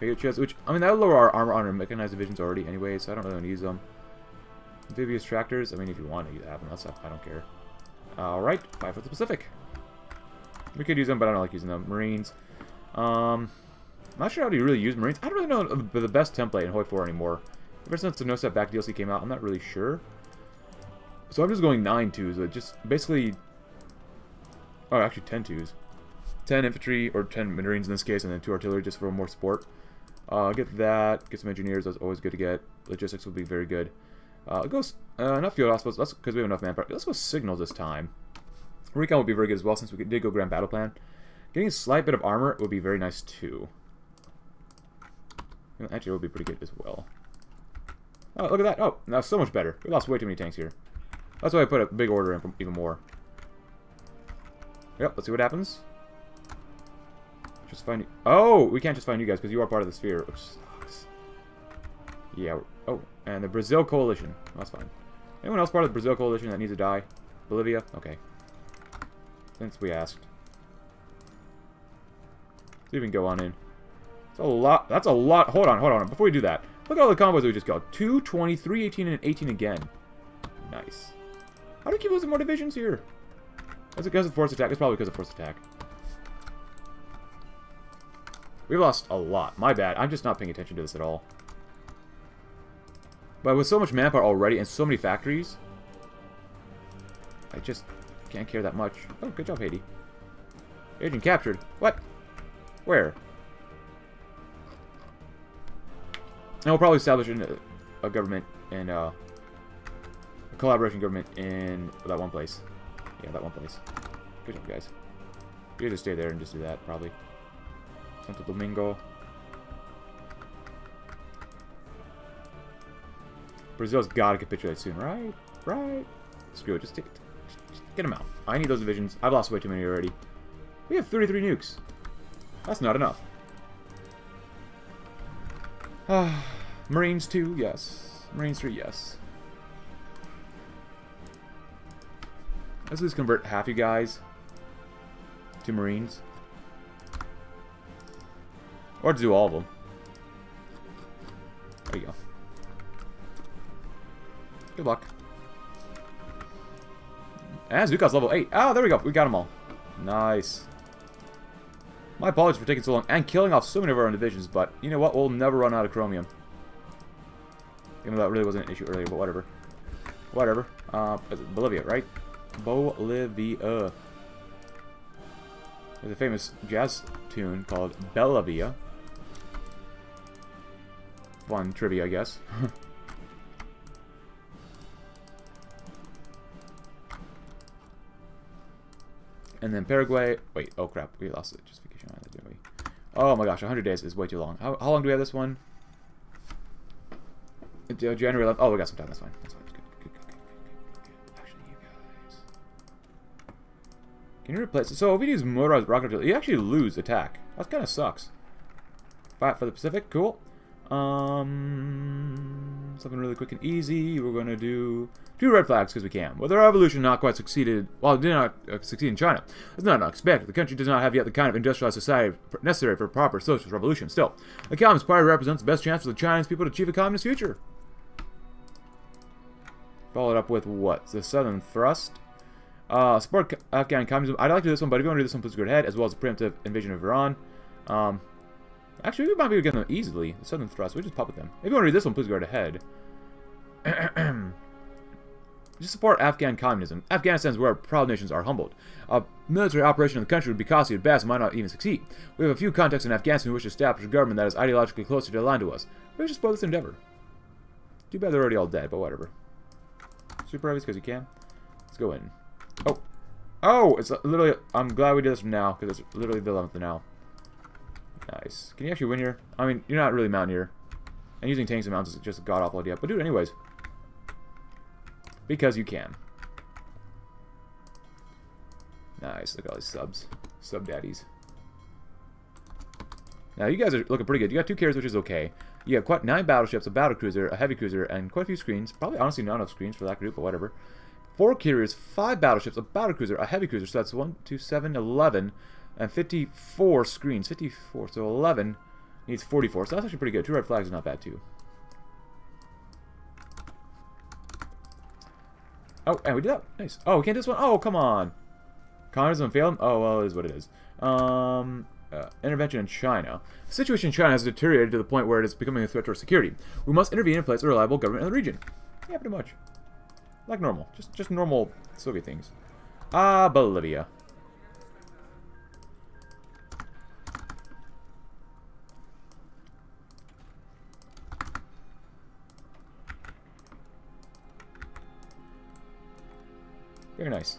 Speaker 1: Chest, which, I mean, that would lower our armor on our mechanized divisions already anyway, so I don't really want to use them. Amphibious tractors, I mean, if you want to have them, that's I don't care. Alright, five for the Pacific. We could use them, but I don't like using them. Marines. Um, I'm not sure how to really use Marines. I don't really know the best template in Hoi 4 anymore. Ever since the No Step Back DLC came out, I'm not really sure. So I'm just going 9 twos. Just basically... Oh, actually 10 twos. 10 infantry, or 10 Marines in this case, and then 2 artillery just for more support. Uh, get that. Get some engineers. That's always good to get. Logistics will be very good. Uh, go uh, enough field hospitals. Because we have enough manpower. Let's go signal this time. Recon would be very good as well since we did go grand battle plan. Getting a slight bit of armor would be very nice too. Actually, it would be pretty good as well. Oh, look at that. Oh, now so much better. We lost way too many tanks here. That's why I put a big order in for even more. Yep, let's see what happens. Just find you. Oh, we can't just find you guys because you are part of the sphere, which sucks. Yeah. Oh, and the Brazil coalition. That's fine. Anyone else part of the Brazil coalition that needs to die? Bolivia? Okay. Since we asked. Let's even go on in. That's a lot. That's a lot. Hold on, hold on. Before we do that, look at all the combos we just got. 2, 20, 3, 18, and 18 again. Nice. How do you keep losing more divisions here? Is it because of force attack? It's probably because of force attack. We lost a lot. My bad. I'm just not paying attention to this at all. But with so much manpower already and so many factories, I just can't care that much. Oh, good job, Haiti. Agent captured. What? Where? And we'll probably establish a, government and uh, a collaboration government in that one place. Yeah, that one place. Good job, guys. You just stay there and just do that, probably. Santo Domingo. Brazil's got to capitulate soon, right? Right? Screw it. Just, take, just get them out. I need those divisions. I've lost way too many already. We have 33 nukes. That's not enough. Ah, Marines 2, yes. Marines 3, yes. Let's just convert half you guys to Marines. Or do all of them. There you go. Good luck. And Zhukov's level 8. Oh, there we go. We got them all. Nice. My apologies for taking so long and killing off so many of our own divisions, but you know what? We'll never run out of chromium. Even though that really wasn't an issue earlier, but whatever. Whatever. Uh, Bolivia, right? Bolivia. There's a famous jazz tune called Bellavia fun trivia, I guess. and then Paraguay. Wait, oh crap, we lost it. Justification island, didn't we? Oh my gosh, 100 days is way too long. How, how long do we have this one? Until oh, January 11th. Oh, we got some time. That's fine. That's fine. Good, good, good, Actually, you guys. Can you replace it? So if we use motorized rocket you actually lose attack. That kind of sucks. Fight for the Pacific. Cool. Um, something really quick and easy. We're to do two red flags because we can. Well, the revolution not quite succeeded. Well, it did not uh, succeed in China. It's not unexpected. The country does not have yet the kind of industrialized society necessary for a proper socialist revolution. Still, the Communist Party represents the best chance for the Chinese people to achieve a communist future. Followed up with what? The Southern Thrust. Uh, support Afghan communism. I'd like to do this one, but if you want to do this one, please go ahead, as well as the preemptive invasion of Iran. Um, Actually, we might be able to get them easily. The Southern Thrust. We just pop with them. If you want to read this one, please go right ahead. to support Afghan communism. Afghanistan is where proud nations are humbled. A military operation in the country would be costly at best and might not even succeed. We have a few contacts in Afghanistan who wish to establish a government that is ideologically closer to aligned to us. We should support this endeavor. Too bad they're already all dead, but whatever. Super heavies because you can. Let's go in. Oh. Oh! It's literally... I'm glad we did this now, because it's literally the 11th now. Nice. Can you actually win here? I mean, you're not really Mountaineer. And using tanks and mounts is just a god-awful idea. But do it anyways. Because you can. Nice. Look at all these subs. Sub daddies. Now, you guys are looking pretty good. You got two carriers, which is okay. You have quite nine battleships, a battle cruiser, a heavy cruiser, and quite a few screens. Probably, honestly, not enough screens for that group, but whatever. Four carriers, five battleships, a battle cruiser, a heavy cruiser. So that's 1, 2, 7, 11, and 54 screens. 54, so 11 needs 44. So that's actually pretty good. Two red flags is not bad, too. Oh, and we did that. Nice. Oh, we can't do this one? Oh, come on. Communism failed? Oh, well, it is what it is. Um, uh, intervention in China. The situation in China has deteriorated to the point where it is becoming a threat to our security. We must intervene and place a reliable government in the region. Yeah, pretty much. Like normal. Just just normal Soviet things. Ah, Bolivia. Very nice.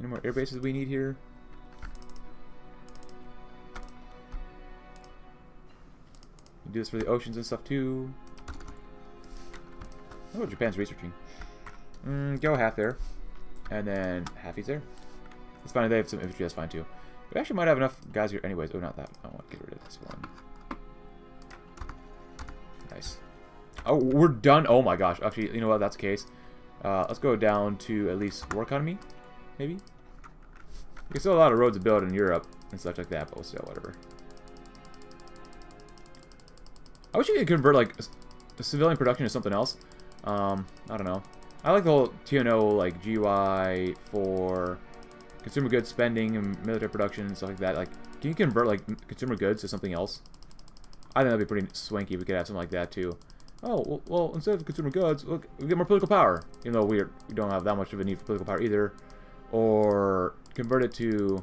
Speaker 1: Any more air bases we need here? We do this for the oceans and stuff too. Oh, Japan's researching. Mm, go half there. And then half halfies there. It's fine. They have some infantry. That's fine too. We actually might have enough guys here anyways. Oh, not that. I want to get rid of this one. Nice. Oh, we're done. Oh my gosh. Actually, you know what? That's the case. Uh, let's go down to at least war economy, maybe. There's still a lot of roads to build in Europe and stuff like that, but we'll still, whatever. I wish you could convert, like, civilian production to something else. Um, I don't know. I like the whole TNO, like, GUI for consumer goods spending and military production and stuff like that. Like, can you convert, like, consumer goods to something else? I think that'd be pretty swanky if we could have something like that, too. Oh, well, instead of consumer goods, look, we get more political power. Even though we're, we don't have that much of a need for political power either. Or convert it to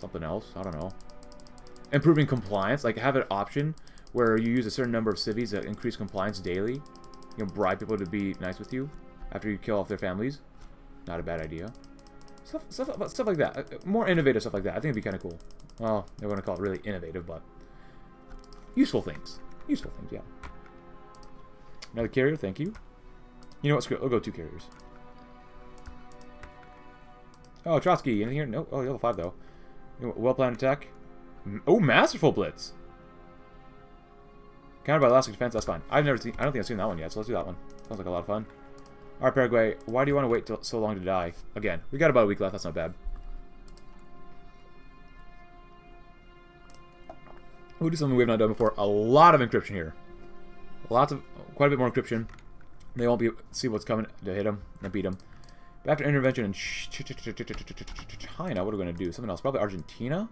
Speaker 1: something else. I don't know. Improving compliance. Like, have an option where you use a certain number of civies that increase compliance daily. You know, bribe people to be nice with you after you kill off their families. Not a bad idea. Stuff, stuff, stuff like that. Uh, more innovative stuff like that. I think it'd be kind of cool. Well, they're going to call it really innovative, but useful things. Useful things, yeah. Another carrier, thank you. You know what. I'll go two carriers. Oh, Trotsky, anything here? No. Oh, level 5, though. Well-planned attack. Oh, Masterful Blitz. Countered by Elastic Defense, that's fine. I've never seen, I don't think I've seen that one yet, so let's do that one. Sounds like a lot of fun. Alright, Paraguay, why do you want to wait till, so long to die? Again, we got about a week left, that's not bad. We'll do something we have not done before. A lot of encryption here. Lots of, quite a bit more encryption. They won't be see what's coming to hit them and beat them. But after intervention in China, what are we going to do? Something else. Probably Argentina?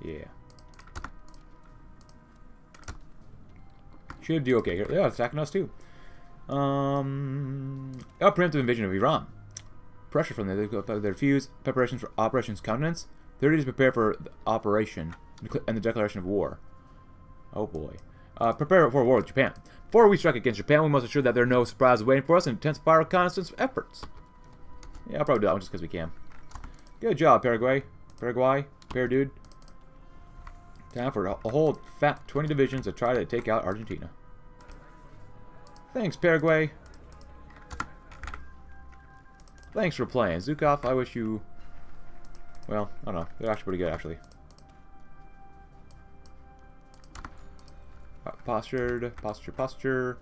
Speaker 1: Yeah. Should do okay. Yeah, attacking us too. Um, a preemptive invasion of Iran. Pressure from them. They refuse preparations for Operations Countenance. 30 days to prepare for the operation and the declaration of war. Oh boy. Uh, prepare for war with Japan. Before we strike against Japan, we must ensure that there are no surprises waiting for us and intensify our reconnaissance efforts. Yeah, I'll probably do that one just because we can. Good job, Paraguay. Paraguay. Pair dude. Time for a whole fat 20 divisions to try to take out Argentina. Thanks, Paraguay. Thanks for playing. Zhukov, I wish you... Well, I don't know. They're actually pretty good, actually. Postured, posture, posture.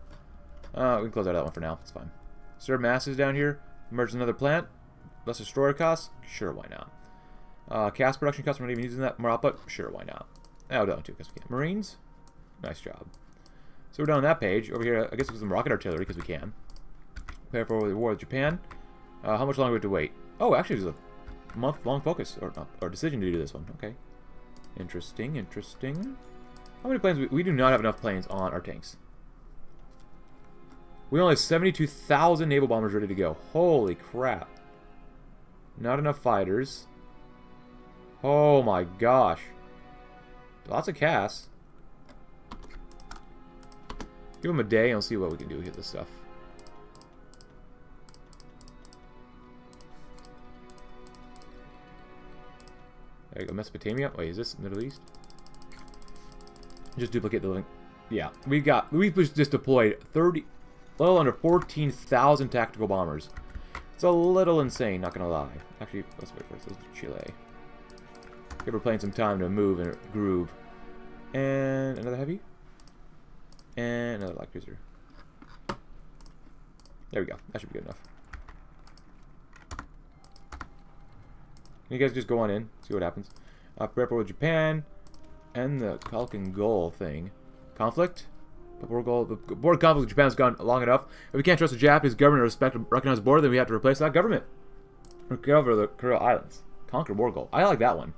Speaker 1: Uh, we can close out that one for now. It's fine. Serve masses down here. Merge another plant. Less destroyer costs? Sure, why not? Uh, cast production costs, we're not even using that. More output? Sure, why not? Oh, don't too, because we can't. Marines? Nice job. So we're done on that page. Over here, I guess with some rocket artillery, because we can. Prepare for the war with Japan. Uh, how much longer do we have to wait? Oh, actually, there's a month-long focus, or, not, or decision to do this one. Okay. Interesting, interesting. How many planes? We, do not have enough planes on our tanks. We only have 72,000 naval bombers ready to go. Holy crap. Not enough fighters. Oh my gosh. Lots of CAS. Give them a day and we'll see what we can do with this stuff. There you go, Mesopotamia. Wait, is this Middle East? Just duplicate the link. Yeah, we've got, we've just deployed 30, a little under 14,000 tactical bombers. It's a little insane, not gonna lie. Actually, let's wait first. Let's do Chile. Give her playing some time to move and groove. And another heavy. And another light cruiser. There we go. That should be good enough. You guys just go on in, see what happens. Uh, prepare for Japan and the Falcon Goal thing. Conflict? The board goal, the board conflict with Japan's gone long enough. If we can't trust the Japanese government or respect a recognized border, then we have to replace that government. Recover the Kuril Islands. Conquer war goal. I like that one.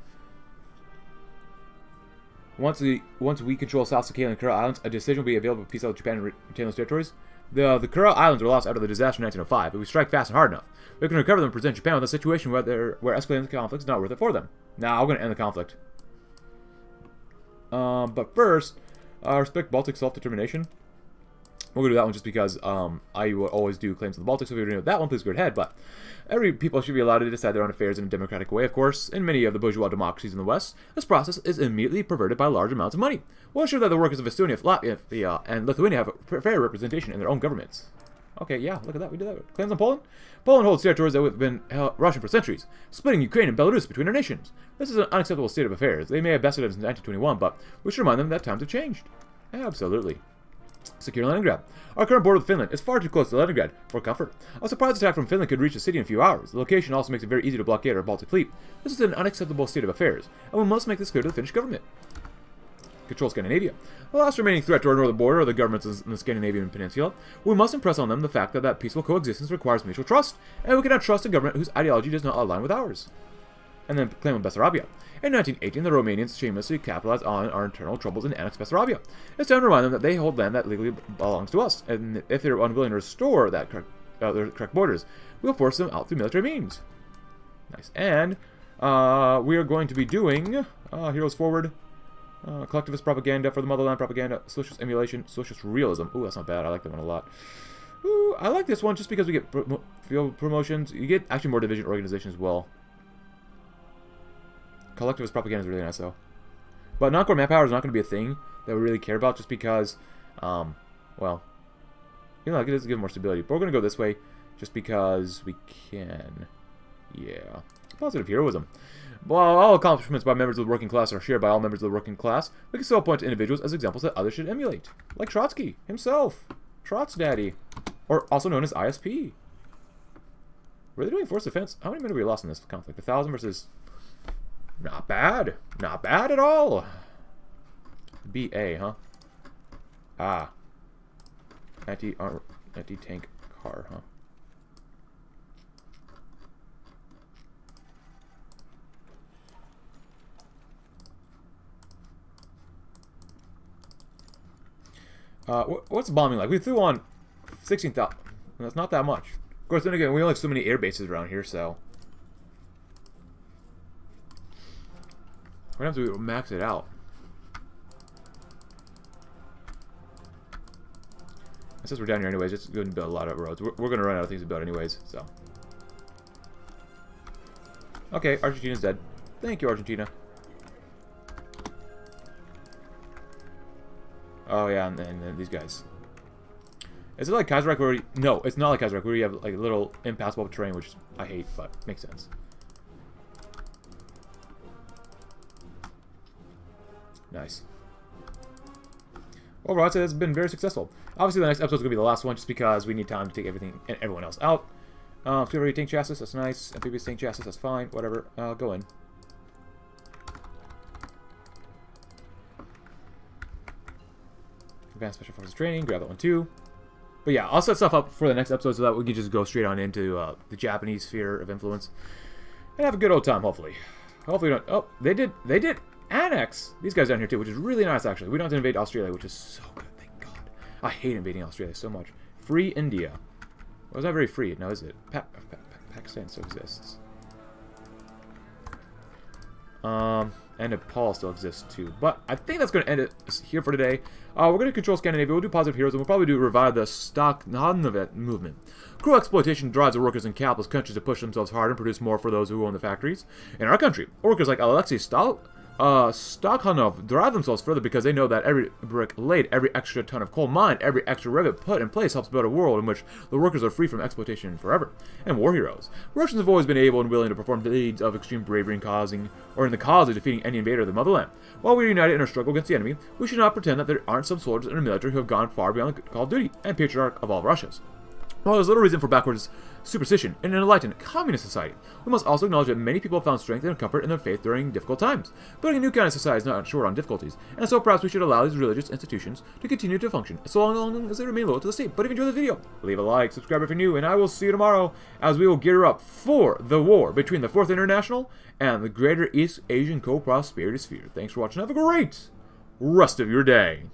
Speaker 1: Once we once we control South Sakhalin and Kuril Islands, a decision will be available to peace out Japan and retain those territories. The the Kuril Islands were lost after the disaster in 1905, but we strike fast and hard enough. We can recover them and present Japan with a situation where, where escalating the conflict is not worth it for them. Now, I'm going to end the conflict. Um, but first, uh, respect Baltic self-determination. We'll go do that one just because um, I will always do claims to the Baltics. So if you're doing that one, please go ahead. But every people should be allowed to decide their own affairs in a democratic way, of course. In many of the bourgeois democracies in the West, this process is immediately perverted by large amounts of money. We'll ensure that the workers of Estonia, Latvia, and Lithuania have a fair representation in their own governments. Okay, yeah, look at that. We did that. Claims on Poland? Poland holds territories that have been Russian for centuries, splitting Ukraine and Belarus between our nations. This is an unacceptable state of affairs. They may have bested us in 1921, but we should remind them that times have changed. Absolutely. Secure Leningrad. Our current border with Finland is far too close to Leningrad for comfort. A surprise attack from Finland could reach the city in a few hours. The location also makes it very easy to blockade our Baltic fleet. This is an unacceptable state of affairs, and we must make this clear to the Finnish government. Control Scandinavia. The last remaining threat to our northern border are the governments in the Scandinavian peninsula. We must impress on them the fact that that peaceful coexistence requires mutual trust, and we cannot trust a government whose ideology does not align with ours. And then claim on Bessarabia. In 1918, the Romanians shamelessly capitalized on our internal troubles and annexed Bessarabia. It's time to remind them that they hold land that legally belongs to us, and if they're unwilling to restore that correct, uh, their correct borders, we'll force them out through military means. Nice. And uh, we are going to be doing uh, Heroes Forward, uh, collectivist propaganda for the motherland propaganda, socialist emulation, socialist realism. Ooh, that's not bad. I like that one a lot. Ooh, I like this one just because we get field promotions. You get actually more division organization as well. Collectivist propaganda is really nice, though. But non-core manpower is not going to be a thing that we really care about just because, um, well, you know, it does give more stability. But we're going to go this way just because we can. Yeah. Positive heroism. While all accomplishments by members of the working class are shared by all members of the working class, we can still point to individuals as examples that others should emulate. Like Trotsky himself. Trots Daddy. Or also known as ISP. Were they doing force defense? How many men have we lost in this conflict? A thousand versus... Not bad. Not bad at all. BA, huh? Ah. Anti-tank car, huh? Uh, what's bombing like? We threw on 16,000. That's not that much. Of course, then again, we only have so many air bases around here, so... We're gonna have to max it out. Since we're down here anyways, it's going to build a lot of roads. We're, we're to run out of things to build anyways, so... Okay, Argentina's dead. Thank you, Argentina. Oh yeah, and these guys. Is it like Kaiserreich where no, it's not like Kaiserreich where you have like a little impassable terrain, which I hate, but makes sense. Nice. Overall, I'd say it's been very successful. Obviously, the next episode is going to be the last one, just because we need time to take everything and everyone else out. Uh, Feel tank chassis, that's nice. Amphibious tank chassis, that's fine. Whatever. Uh, go in. Advanced Special Forces Training, grab that one too. But yeah, I'll set stuff up for the next episode so that we can just go straight on into uh, the Japanese sphere of influence. And have a good old time, hopefully. Hopefully don't... Oh, they did... They did annex these guys down here too, which is really nice, actually. We don't have to invade Australia, which is so good, thank God. I hate invading Australia so much. free India. Well, it's not very free now, is it? Pa pa pa Pakistan still exists. Um, and Nepal still exists too. But I think that's going to end it here for today. Uh, we're going to control Scandinavia. We'll do positive heroes, and we'll probably do revive the Stakhanovite movement. Cruel exploitation drives the workers in capitalist countries to push themselves hard and produce more for those who own the factories. In our country, workers like Alexei Stal uh, Stakhanov drive themselves further because they know that every brick laid, every extra ton of coal mined, every extra rivet put in place helps build a world in which the workers are free from exploitation forever. And war heroes. Russians have always been able and willing to perform deeds of extreme bravery in causing, or in the cause of defeating any invader of the motherland. While we are united in our struggle against the enemy, we should not pretend that there aren't some soldiers in our military who have gone far beyond the call of duty and patriarch of all Russias. While there's little reason for backwards superstition in an enlightened communist society, we must also acknowledge that many people have found strength and comfort in their faith during difficult times. Building a new kind of society is not short on difficulties, and so perhaps we should allow these religious institutions to continue to function so long as they remain loyal to the state. But if you enjoyed the video, leave a like, subscribe if you're new, and I will see you tomorrow as we will gear up for the war between the Fourth International and the Greater East Asian Co-Prosperity Sphere. Thanks for watching. Have a great rest of your day.